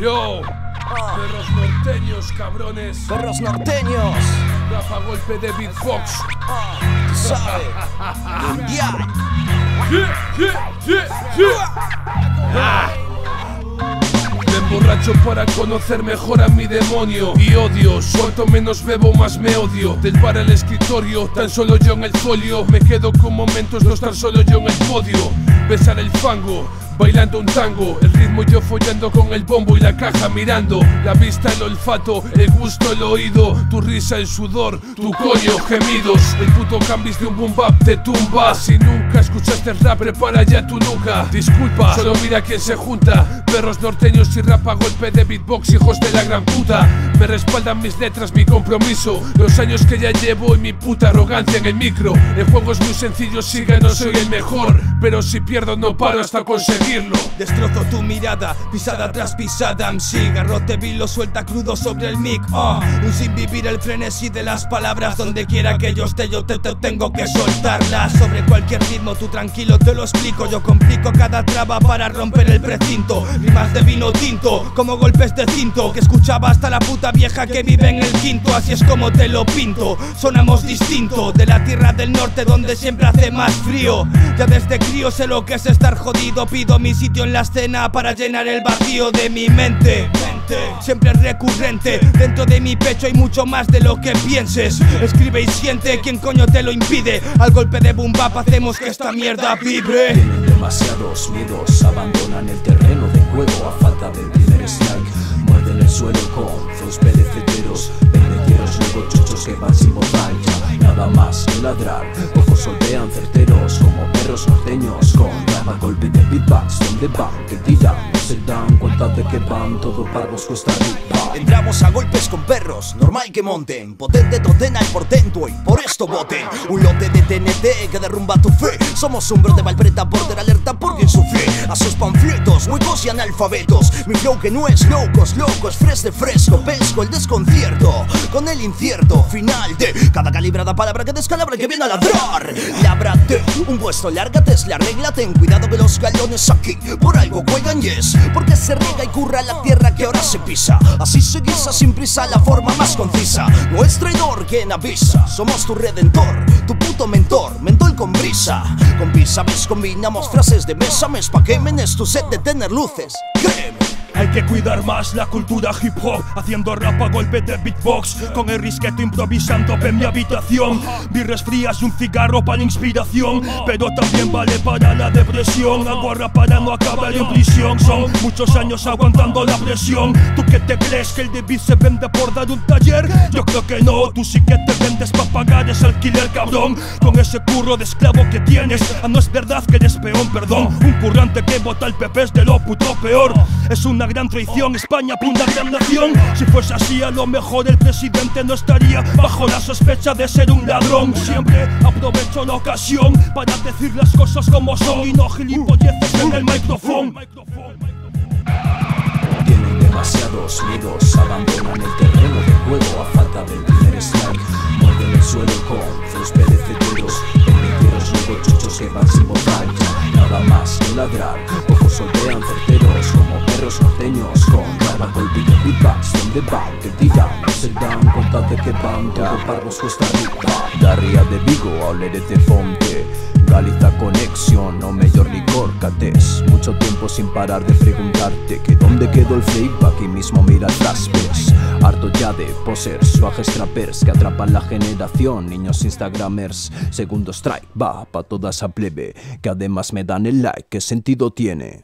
Yo, perros norteños, cabrones. Perros norteños, Rafa golpe de beatbox. tú sabes. Mundial. Yeah, yeah, yeah, yeah. Ah. Me emborracho para conocer mejor a mi demonio y odio. Suelto menos bebo, más me odio. Del bar al escritorio, tan solo yo en el folio. Me quedo con momentos no estar solo yo en el podio. Besar el fango. Bailando un tango, el ritmo yo follando con el bombo y la caja mirando. La vista, el olfato, el gusto, el oído. Tu risa, el sudor, tu coño, gemidos. El puto cambis de un boom bap te tumba. Si nunca escuchaste rap, prepara ya tu nuca. Disculpa, solo mira quién se junta. Perros norteños y rap a golpe de beatbox, hijos de la gran puta. Me respaldan mis letras, mi compromiso. Los años que ya llevo y mi puta arrogancia en el micro. El juego es muy sencillo, si gano soy el mejor. Pero si pierdo no paro hasta Destrozo tu mirada, pisada tras pisada MC Garrote vilo suelta crudo sobre el mic ah. Un sin vivir el frenesí de las palabras Donde quiera que yo esté yo te, te tengo que soltarlas Sobre cualquier ritmo tú tranquilo te lo explico. Yo complico cada traba para romper el precinto. Rimas de vino tinto, como golpes de cinto Que escuchaba hasta la puta vieja que vive en el quinto. Así es como te lo pinto, sonamos distinto De la tierra del norte donde siempre hace más frío. Ya desde crío sé lo que es estar jodido Pido mi sitio en la escena para llenar el vacío de mi mente. Siempre recurrente, dentro de mi pecho hay mucho más de lo que pienses. Escribe y siente, ¿quién coño te lo impide? Al golpe de boom bap hacemos que esta mierda vibre. Tienen demasiados miedos, abandonan el terreno de juego a falta del primer strike. Muerden el suelo con flows perecederos, pendejeros, luego chuchos que van sin borracha. Nada más que ladrar, golpe de beatbox. ¿Dónde van? Que tiran, no se dan cuenta de que van todo pagos cuesta arriba. Entramos a golpes con perros, normal que monten. Potente totena el portento y por esto voten. Un lote de TNT que derrumba tu fe. Somos un brote malpreta border alerta por quien sufre A sus panfletos, huecos y analfabetos. Mi flow que no es locos, locos, fres de fresco. Pesco el desconcierto con el incierto final de Cada calibrada palabra que descalabra que viene a ladrar. Lábrate un puesto, lárgate, es la regla. Ten cuidado de los galones aquí Por algo juegan yes Porque se riega y curra la tierra que ahora se pisa. Así se guisa sin prisa la forma más concisa. No es traidor quien avisa. Somos tu redentor, tu puto mentor Mentol con brisa. Con visa ves combinamos frases de mesa Mes pa' que menes tu set de tener luces Hay que cuidar más la cultura hip hop Haciendo rap a golpe de beatbox Con el risqueto improvisando en mi habitación. Birres frías y un cigarro para inspiración Pero también vale para la depresión. Hago rap para no acabar en prisión Son muchos años aguantando la presión. ¿Tú qué te crees que el beat se vende por dar un taller? Yo creo que no, tú sí que te vendes para pagar ese alquiler cabrón. Con ese curro de esclavo que tienes Ah, no es verdad que eres peón, perdón. Un currante que vota el PP es de lo puto peor. Es una gran traición, España, gran nación Si fuese así, a lo mejor el presidente no estaría Bajo la sospecha de ser un ladrón Siempre aprovecho la ocasión para decir las cosas como son Y no gilipolleces en el micrófono Tienen demasiados miedos, abandonan el terreno de juego a falta del primer strike. Muerden el suelo con flows perecederos, pendejeros, luego chuchos que van sin borracha. Nada más que ladrar, ojos soltean como norteños con rap golpe de beatbox. ¿Dónde van? Que tiran, no se dan cuenta de que van todo parvos cuesta arriba. Da ría de Vigo a Olerete Fonte. Galiza Conexión o mellor licor catés Mucho tiempo sin parar de preguntarte Que dónde quedó el flip aquí mismo mira atrás ves Harto ya de poser, suajes trappers Que atrapan la generación, niños instagramers Segundo strike, va pa' toda esa plebe Que además me dan el like, ¿qué sentido tiene?